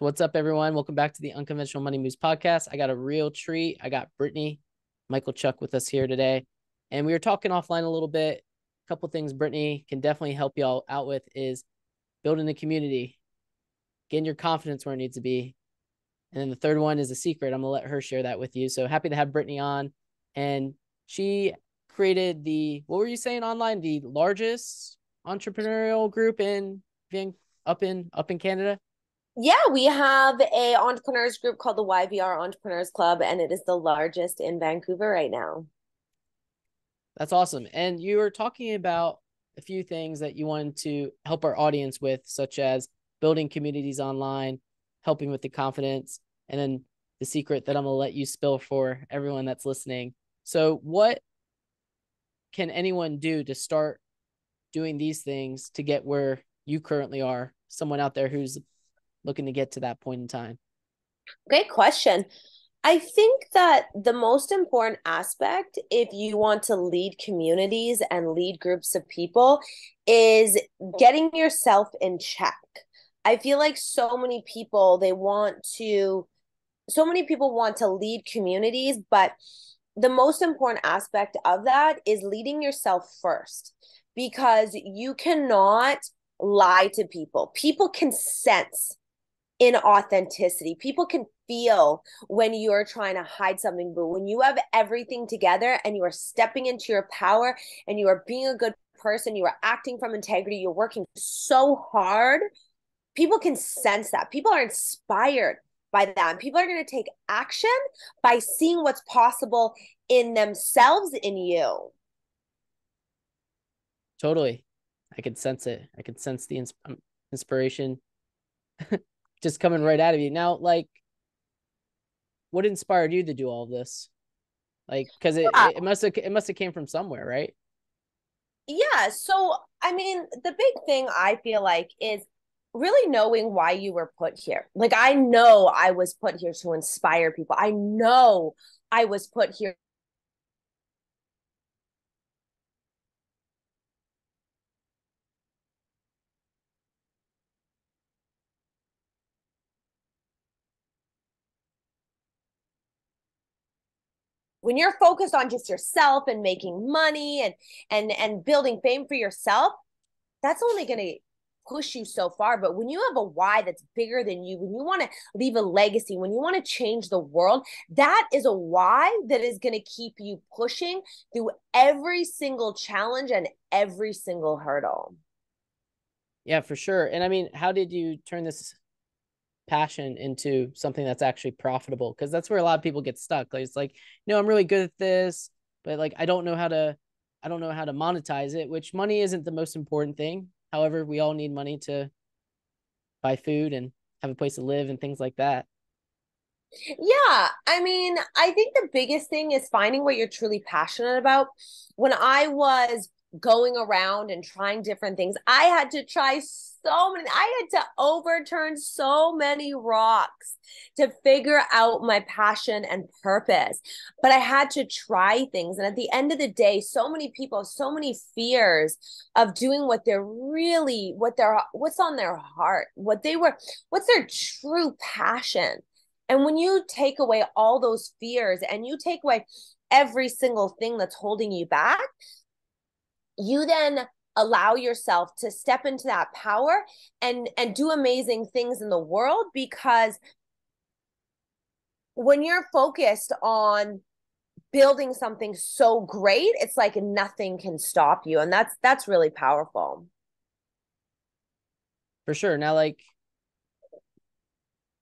So, what's up, everyone? Welcome back to the Unconventional Money Moves podcast. I got a real treat. I got Brittany Michalchuk with us here today. And we were talking offline a little bit. A couple things Brittany can definitely help y'all out with is building the community, getting your confidence where it needs to be. And then the third one is a secret. I'm gonna let her share that with you. So happy to have Brittany on. And she created the what were you saying online? The largest entrepreneurial group in up in up in Canada? Yeah, we have a entrepreneurs group called the YVR Entrepreneurs Club, and it is the largest in Vancouver right now. That's awesome. And you were talking about a few things that you wanted to help our audience with, such as building communities online, helping with the confidence, and then the secret that I'm going to let you spill for everyone that's listening. So, what can anyone do to start doing these things to get where you currently are? Someone out there who's looking to get to that point in time? Great question. I think that the most important aspect, if you want to lead communities and lead groups of people, is getting yourself in check. I feel like so many people, they want to, so many people want to lead communities, but the most important aspect of that is leading yourself first because you cannot lie to people. People can sense in authenticity. People can feel when you're trying to hide something, but when you have everything together and you are stepping into your power and you are being a good person, you are acting from integrity, you're working so hard, people can sense that. People are inspired by that. people are going to take action by seeing what's possible in themselves, in you. Totally. I can sense it. I can sense the ins- um, inspiration. just coming right out of you. Now, like, what inspired you to do all this? Like, because it, it must have it must have came from somewhere, right? Yeah. So, I mean, the big thing I feel like is really knowing why you were put here. Like, I know I was put here to inspire people. I know I was put here when you're focused on just yourself and making money and and and building fame for yourself that's only going to push you so far. But when you have a why that's bigger than you when you want to leave a legacy when you want to change the world that is a why that is going to keep you pushing through every single challenge and every single hurdle. Yeah for sure. And i mean how did you turn this passion into something that's actually profitable because that's where a lot of people get stuck like it's like no i'm really good at this but like i don't know how to i don't know how to monetize it which money isn't the most important thing however we all need money to buy food and have a place to live and things like that yeah, I mean, I think the biggest thing is finding what you're truly passionate about. When I was going around and trying different things. I had to try so many, I had to overturn so many rocks to figure out my passion and purpose. But I had to try things. And at the end of the day, so many people, so many fears of doing what they're really, what they're, what's on their heart, what they were, what's their true passion. And when you take away all those fears and you take away every single thing that's holding you back, you then allow yourself to step into that power and and do amazing things in the world because when you're focused on building something so great it's like nothing can stop you. And that's that's really powerful. For sure. Now like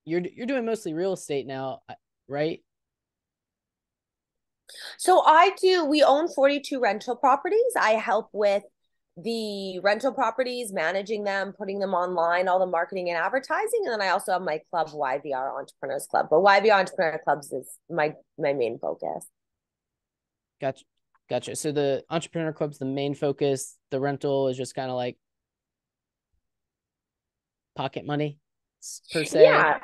you're you're doing mostly real estate now right so I do, we own 42 rental properties. I help with the rental properties, managing them, putting them online, all the marketing and advertising. And then I also have my club, YVR Entrepreneurs Club. But YVR Entrepreneur Clubs is my my main focus. Gotcha. Gotcha. So the entrepreneur club's the main focus. The rental is just kind of like pocket money per se. Yeah.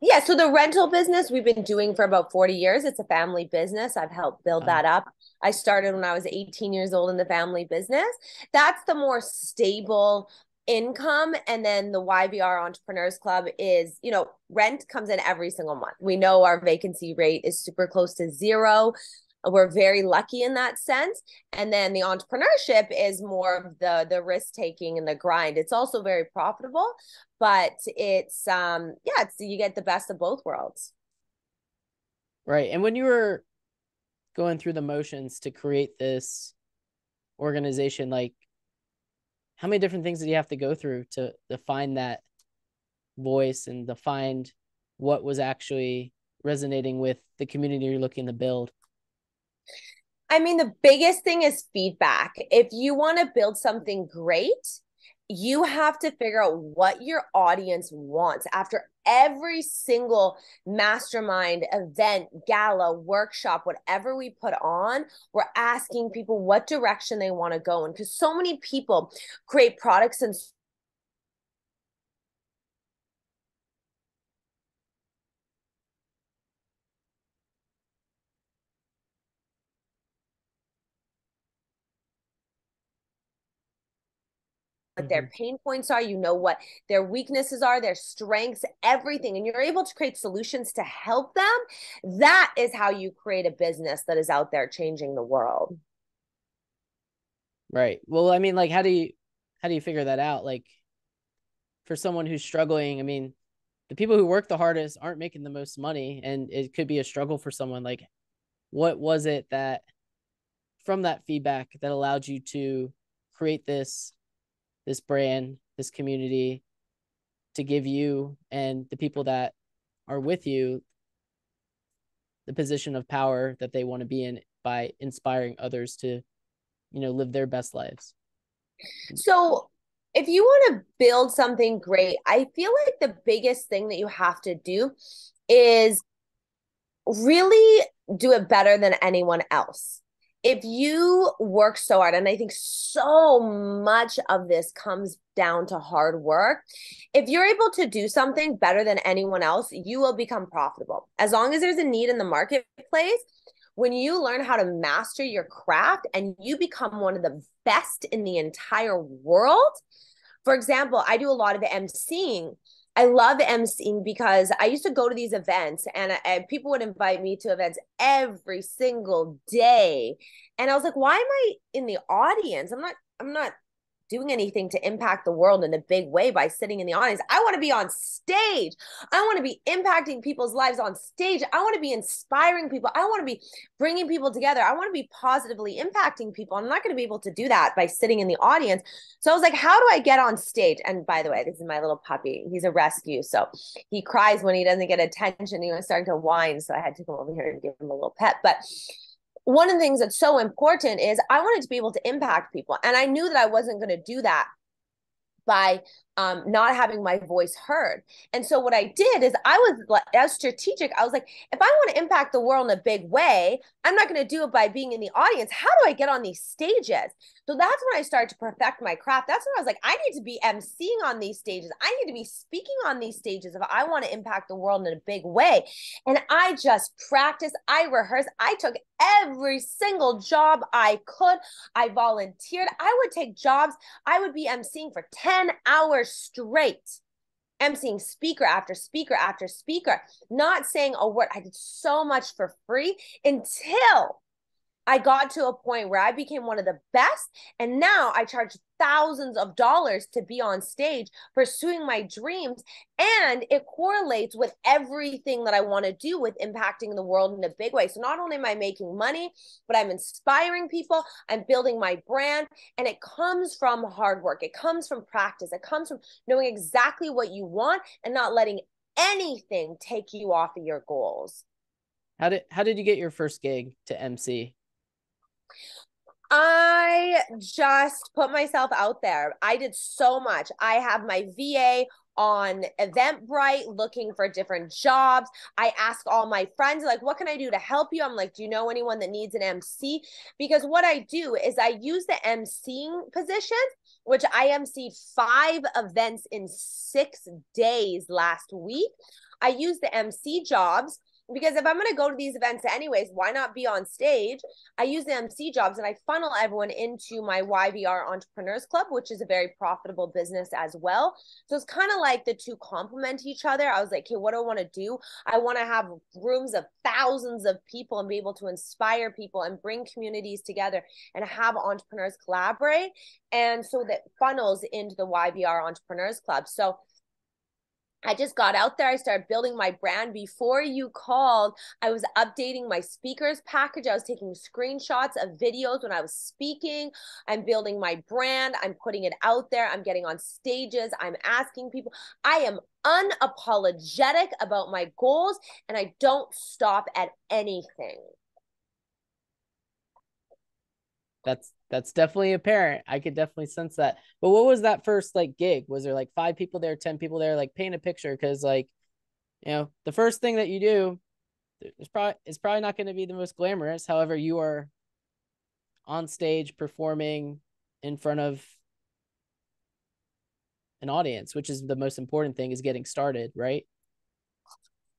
Yeah, so the rental business we've been doing for about 40 years. It's a family business. I've helped build that up. I started when I was 18 years old in the family business. That's the more stable income and then the YVR Entrepreneurs Club is, you know, rent comes in every single month. We know our vacancy rate is super close to zero. We're very lucky in that sense. And then the entrepreneurship is more of the the risk taking and the grind. It's also very profitable, but it's um yeah, it's you get the best of both worlds. Right. And when you were going through the motions to create this organization, like how many different things did you have to go through to define that voice and define what was actually resonating with the community you're looking to build? I mean, the biggest thing is feedback. If you want to build something great, you have to figure out what your audience wants after every single mastermind event gala workshop whatever we put on we're asking people what direction they want to go in because so many people create products and mm-hmm. their pain points are, you know what their weaknesses are, their strengths, everything, and you're able to create solutions to help them. That is how you create a business that is out there changing the world. Right. Well, I mean, like, how do you how do you figure that out? Like, for someone who's struggling, I mean, the people who work the hardest aren't making the most money, and it could be a struggle for someone. Like, what was it that from that feedback that allowed you to create this this brand, this community to give you and the people that are with you the position of power that they want to be in by inspiring others to you know live their best lives. So if you want to build something great i feel like the biggest thing that you have to do is really do it better than anyone else if you work so hard, and I think so much of this comes down to hard work, if you're able to do something better than anyone else, you will become profitable. As long as there's a need in the marketplace, when you learn how to master your craft and you become one of the best in the entire world, for example, I do a lot of emceeing I love emceeing because I used to go to these events and, and people would invite me to events every single day. And I was like, why am I in the audience? I'm not, I'm not doing anything to impact the world in a big way by sitting in the audience. I want to be on stage. I want to be impacting people's lives on stage. I want to be inspiring people. I want to be bringing people together. I want to be positively impacting people. I'm not going to be able to do that by sitting in the audience. So I was like, how do I get on stage? And by the way, this is my little puppy. He's a rescue. So he cries when he doesn't get attention. He was starting to whine. So I had to come over here and give him a little pet. But one of the things that's so important is I wanted to be able to impact people. And I knew that I wasn't going to do that by um, not having my voice heard. And so what I did is I was as strategic. I was like, if I want to impact the world in a big way, I'm not going to do it by being in the audience. How do I get on these stages? So that's when I started to perfect my craft. That's when I was like, I need to be emceeing on these stages. I need to be speaking on these stages if I want to impact the world in a big way. And I just practiced, I rehearsed, I took every single job I could. I volunteered. I would take jobs. I would be emceeing for 10 hours straight emceeing speaker after speaker after speaker, not saying a word. I did so much for free until I got to a point where I became one of the best. And now I charge thousands of dollars to be on stage pursuing my dreams. And it correlates with everything that I want to do with impacting the world in a big way. So not only am I making money, but I'm inspiring people, I'm building my brand. And it comes from hard work, it comes from practice, it comes from knowing exactly what you want and not letting anything take you off of your goals. How did how did you get your first gig to MC? I just put myself out there. I did so much. I have my VA on Eventbrite looking for different jobs. I ask all my friends, like, what can I do to help you? I'm like, do you know anyone that needs an MC? Because what I do is I use the MCing position, which I MC five events in six days last week. I use the MC jobs because if I'm going to go to these events anyways, why not be on stage? I use the MC jobs and I funnel everyone into my YVR Entrepreneurs Club, which is a very profitable business as well. So it's kind of like the two complement each other. I was like, okay, what do I want to do? I want to have rooms of thousands of people and be able to inspire people and bring communities together and have entrepreneurs collaborate. And so that funnels into the YVR Entrepreneurs Club. So I just got out there. I started building my brand. Before you called, I was updating my speakers package. I was taking screenshots of videos when I was speaking. I'm building my brand. I'm putting it out there. I'm getting on stages. I'm asking people. I am unapologetic about my goals and I don't stop at anything. That's that's definitely apparent. I could definitely sense that. But what was that first like gig? Was there like five people there, 10 people there? Like paint a picture because like, you know, the first thing that you do it's probably it's probably not going to be the most glamorous. However, you are on stage performing in front of an audience, which is the most important thing is getting started, right?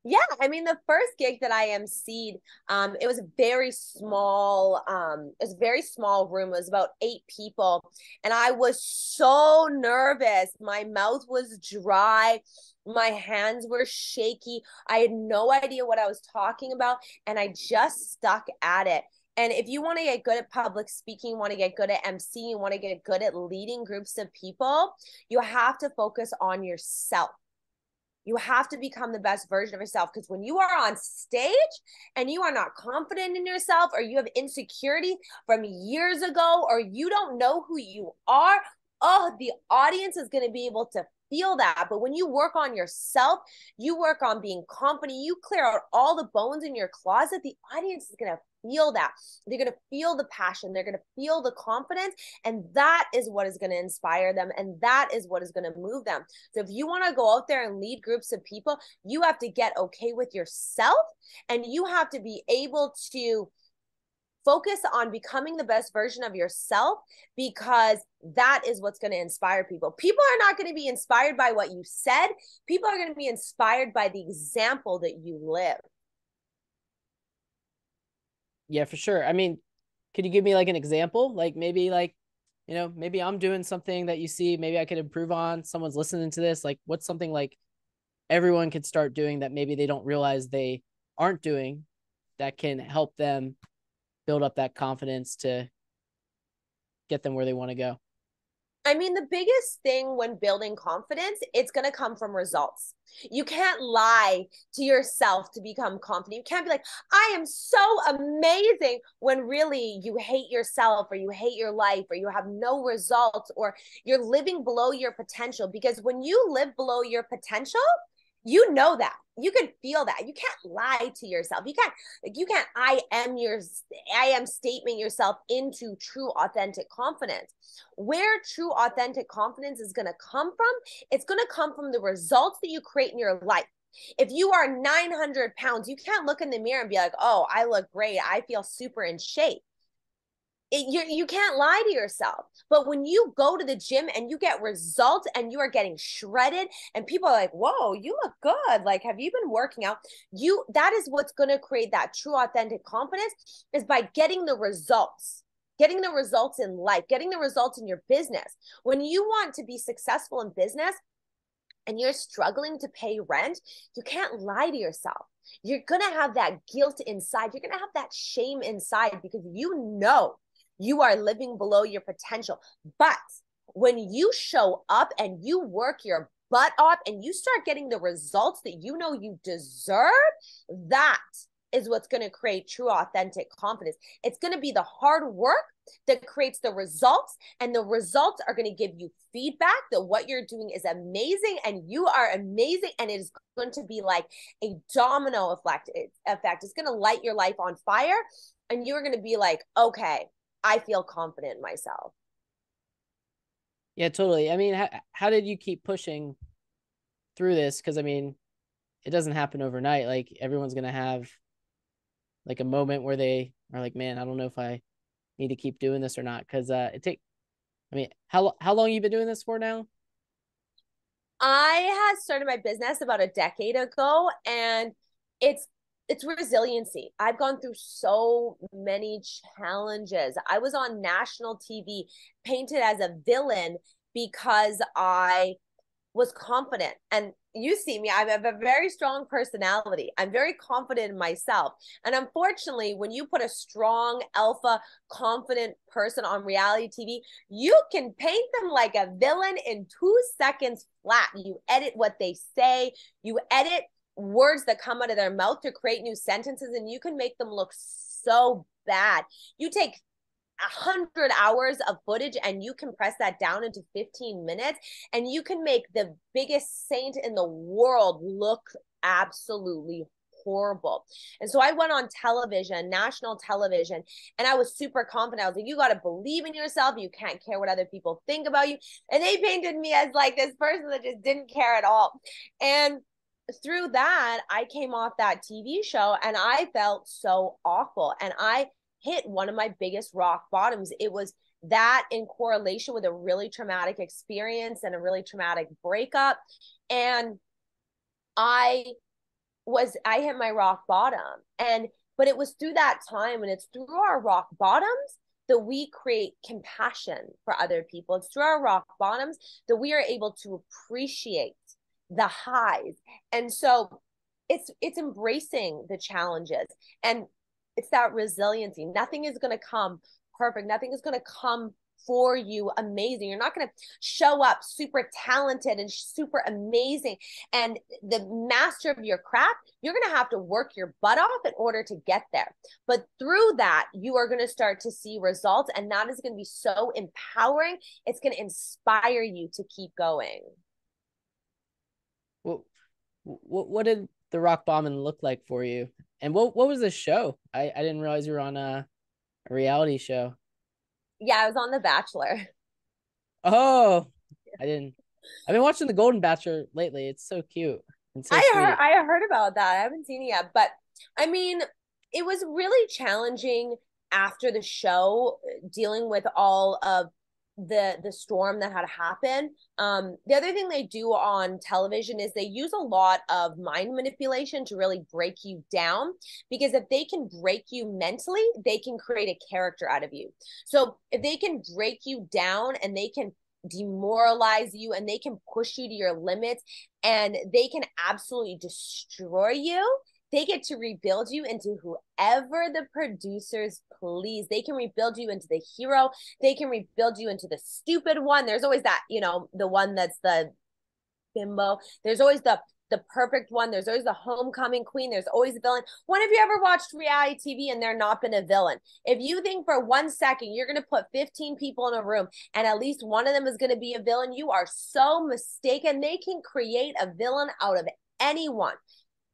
Yeah, I mean the first gig that I emceed, um, it was a very small, um, it was a very small room. It was about eight people, and I was so nervous. My mouth was dry, my hands were shaky. I had no idea what I was talking about, and I just stuck at it. And if you want to get good at public speaking, want to get good at MC, you want to get good at leading groups of people, you have to focus on yourself you have to become the best version of yourself because when you are on stage and you are not confident in yourself or you have insecurity from years ago or you don't know who you are, oh, the audience is going to be able to feel that. But when you work on yourself, you work on being confident, you clear out all the bones in your closet, the audience is going to feel that. They're going to feel the passion. They're going to feel the confidence. And that is what is going to inspire them. And that is what is going to move them. So if you want to go out there and lead groups of people, you have to get okay with yourself and you have to be able to focus on becoming the best version of yourself because that is what's going to inspire people. People are not going to be inspired by what you said, people are going to be inspired by the example that you live. Yeah, for sure. I mean, could you give me like an example? Like maybe like, you know, maybe I'm doing something that you see, maybe I could improve on. Someone's listening to this. Like what's something like everyone could start doing that maybe they don't realize they aren't doing that can help them build up that confidence to get them where they want to go? I mean, the biggest thing when building confidence, it's going to come from results. You can't lie to yourself to become confident. You can't be like, I am so amazing when really you hate yourself or you hate your life or you have no results or you're living below your potential. Because when you live below your potential, you know that. You can feel that. You can't lie to yourself. You can't like you can't i am your i am statement yourself into true authentic confidence. Where true authentic confidence is going to come from it's going to come from the results that you create in your life. If you are 900 pounds you can't look in the mirror and be like oh i look great. I feel super in shape it, you you can't lie to yourself. But when you go to the gym and you get results and you are getting shredded and people are like, "Whoa, you look good. Like have you been working out?" You that is what's going to create that true authentic confidence is by getting the results. Getting the results in life, getting the results in your business. When you want to be successful in business, and you're struggling to pay rent, you can't lie to yourself. You're going to have that guilt inside. You're going to have that shame inside because you know you are living below your potential. But when you show up and you work your butt off and you start getting the results that you know you deserve, that is what's going to create true authentic confidence. It's going to be the hard work that creates the results and the results are going to give you feedback that what you're doing is amazing and you are amazing and it is going to be like a domino effect effect it's going to light your life on fire and you're going to be like okay I feel confident in myself. Yeah, totally. I mean, how, how did you keep pushing through this? Because I mean, it doesn't happen overnight. Like everyone's gonna have like a moment where they are like, "Man, I don't know if I need to keep doing this or not." Because uh, it take. I mean, how how long you been doing this for now? I had started my business about a decade ago, and it's it's resiliency. I've gone through so many challenges. I was on national TV painted as a villain because I was confident. And you see me, I have a very strong personality. I'm very confident in myself. And unfortunately, when you put a strong, alpha, confident person on reality TV, you can paint them like a villain in two seconds flat. You edit what they say, you edit words that come out of their mouth to create new sentences, and you can make them look so bad. You take a hundred hours of footage and you compress that down into 15 minutes and you can make the biggest saint in the world look absolutely horrible. And so I went on television, national television, and I was super confident. I was like, you got to believe in yourself. You can't care what other people think about you. And they painted me as like this person that just didn't care at all. And through that, I came off that TV show and I felt so awful. And I hit one of my biggest rock bottoms. It was that in correlation with a really traumatic experience and a really traumatic breakup. And I was, I hit my rock bottom. And, but it was through that time and it's through our rock bottoms that we create compassion for other people. It's through our rock bottoms that we are able to appreciate the highs. And so it's it's embracing the challenges and it's that resiliency. Nothing is going to come perfect. Nothing is going to come for you amazing. You're not going to show up super talented and super amazing and the master of your craft. You're going to have to work your butt off in order to get there. But through that, you are going to start to see results, and that is going to be so empowering. It's going to inspire you to keep going. What, what, what did the rock bombing look like for you? And what what was the show? I, I didn't realize you were on a, a reality show. Yeah, I was on The Bachelor. Oh, I didn't. I've been watching The Golden Bachelor lately. It's so cute. So I heard I heard about that. I haven't seen it yet, but I mean, it was really challenging after the show uh, dealing with all of the the storm that had happened. Um the other thing they do on television is they use a lot of mind manipulation to really break you down because if they can break you mentally they can create a character out of you. So if they can break you down and they can demoralize you and they can push you to your limits and they can absolutely destroy you they get to rebuild you into whoever the producers please. They can rebuild you into the hero. They can rebuild you into the stupid one. There's always that, you know, the one that's the bimbo. There's always the the perfect one. There's always the homecoming queen. There's always a villain. When have you ever watched reality TV and there not been a villain? If you think for one second you're going to put 15 people in a room and at least one of them is going to be a villain, you are so mistaken. They can create a villain out of anyone.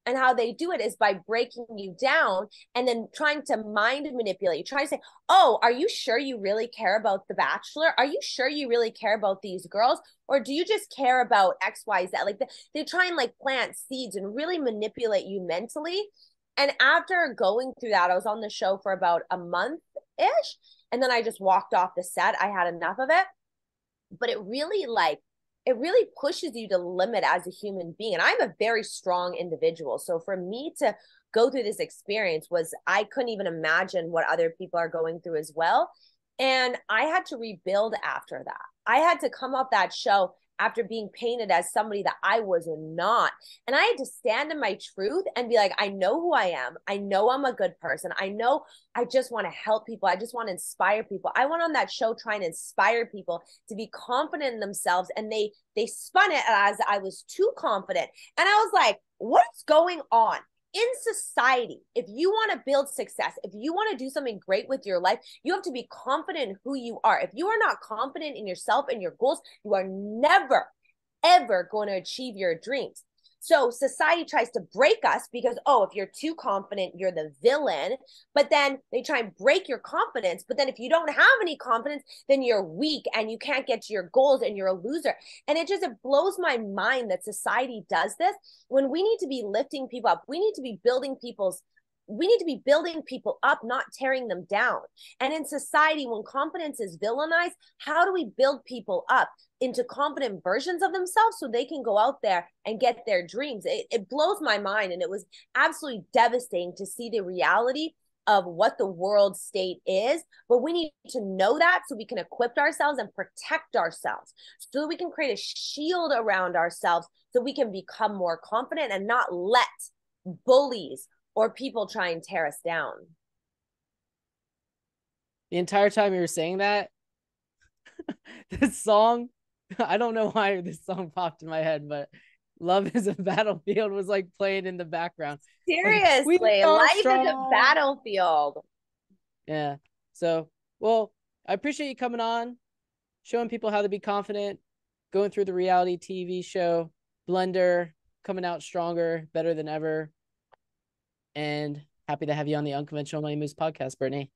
And how they do it is by breaking you down and then trying to mind manipulate you, trying to say, Oh, are you sure you really care about The Bachelor? Are you sure you really care about these girls? Or do you just care about XYZ? Like the, they try and like plant seeds and really manipulate you mentally. And after going through that, I was on the show for about a month ish. And then I just walked off the set. I had enough of it. But it really like it really pushes you to limit as a human being. And I'm a very strong individual. So for me to go through this experience was I couldn't even imagine what other people are going through as well. And I had to rebuild after that. I had to come off that show after being painted as somebody that I was not. And I had to stand in my truth and be like, I know who I am. I know I'm a good person. I know I just want to help people. I just want to inspire people. I went on that show trying to inspire people to be confident in themselves and they they spun it as I was too confident. And I was like, what's going on? In society, if you want to build success, if you want to do something great with your life, you have to be confident in who you are. If you are not confident in yourself and your goals, you are never, ever going to achieve your dreams. So society tries to break us because, oh, if you're too confident, you're the villain. But then they try and break your confidence. But then if you don't have any confidence, then you're weak and you can't get to your goals and you're a loser. And it just it blows my mind that society does this when we need to be lifting people up. We need to be building people's we need to be building people up, not tearing them down. And in society, when confidence is villainized, how do we build people up into confident versions of themselves so they can go out there and get their dreams? It, it blows my mind. And it was absolutely devastating to see the reality of what the world state is, but we need to know that so we can equip ourselves and protect ourselves so that we can create a shield around ourselves so we can become more confident and not let bullies or people try and tear us down. The entire time you were saying that, this song, I don't know why this song popped in my head, but Love is a Battlefield was like playing in the background. Seriously, like, life strong. is a battlefield. Yeah. So, well, I appreciate you coming on, showing people how to be confident, going through the reality TV show, Blender, coming out stronger, better than ever. And happy to have you on the Unconventional Money Moves podcast, Brittany.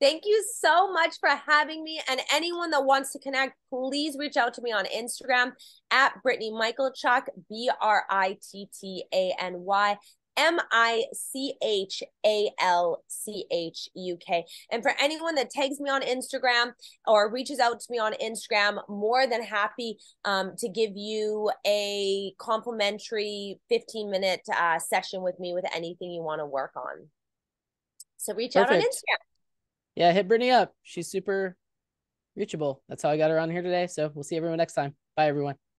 Thank you so much for having me. And anyone that wants to connect, please reach out to me on Instagram at Brittany Michalchuk, B R I T T A N Y. M I C H A L C H U K. And for anyone that tags me on Instagram or reaches out to me on Instagram, more than happy um, to give you a complimentary 15 minute uh, session with me with anything you want to work on. So reach Perfect. out on Instagram yeah, hit Brittany up. She's super reachable. That's how I got her on here today. So we'll see everyone next time. Bye, everyone.